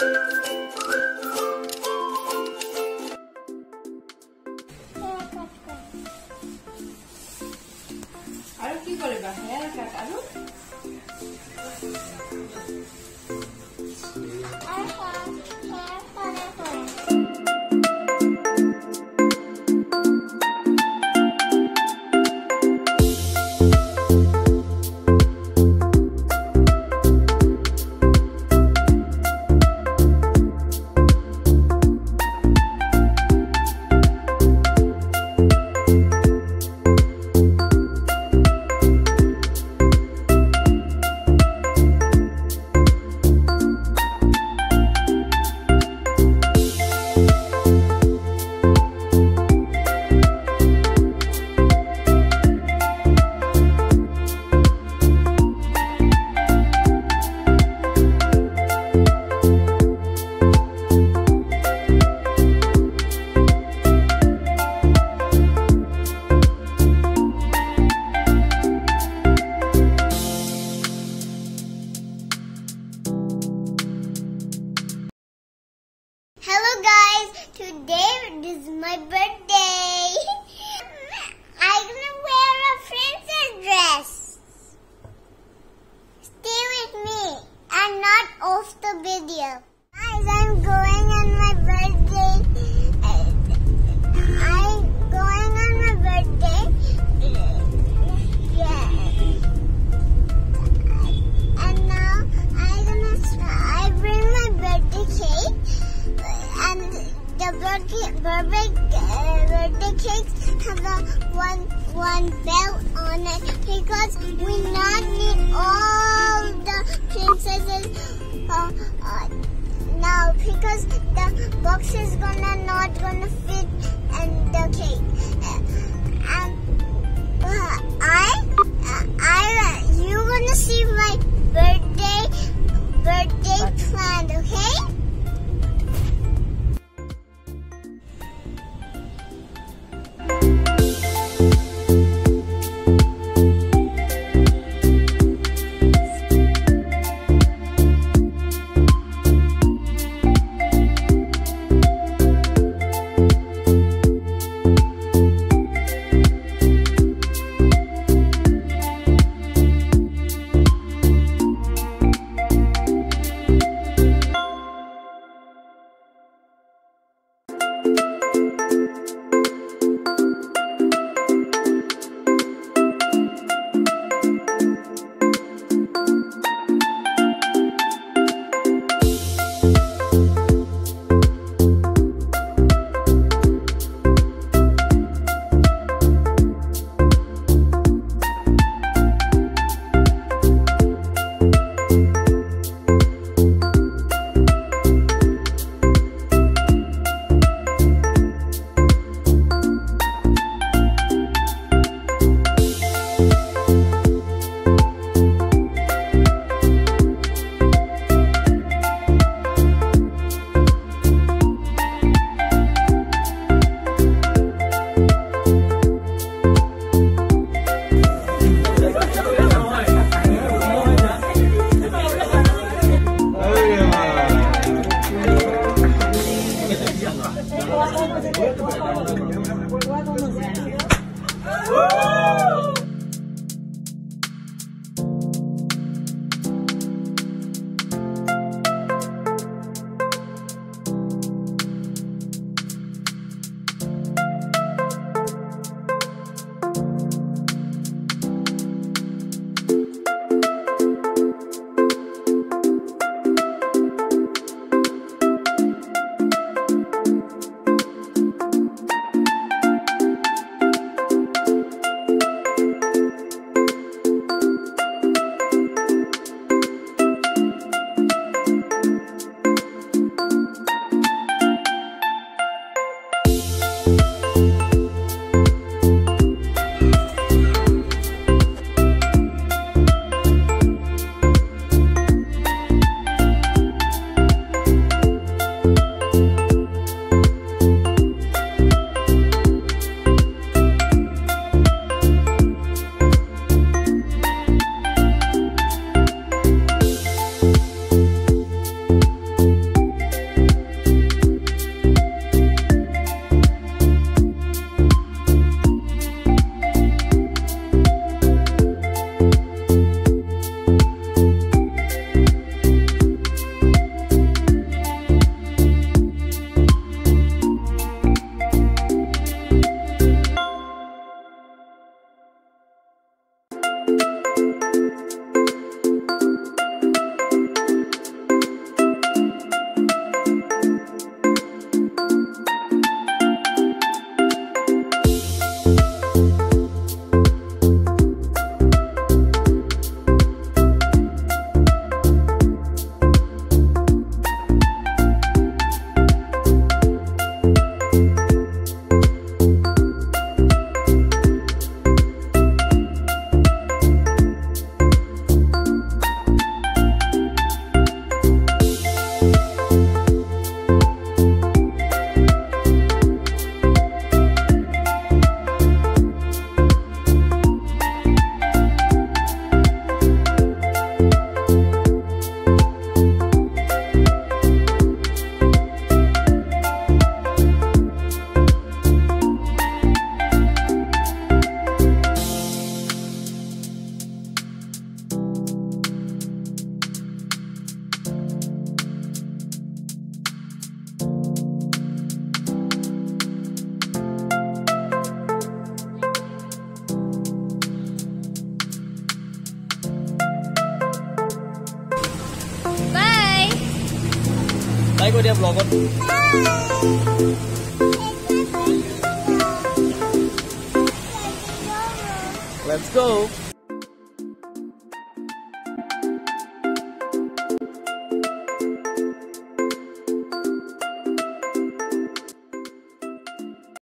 Música is birthday birthday, birthday cakes have a one one bell on it because we not need all the princesses uh, uh, now because the box is gonna not gonna fit in the cake. Uh, and uh, I uh, I you gonna see my birthday by কৈ দিয়া ব্লগত Bye. Let's গ'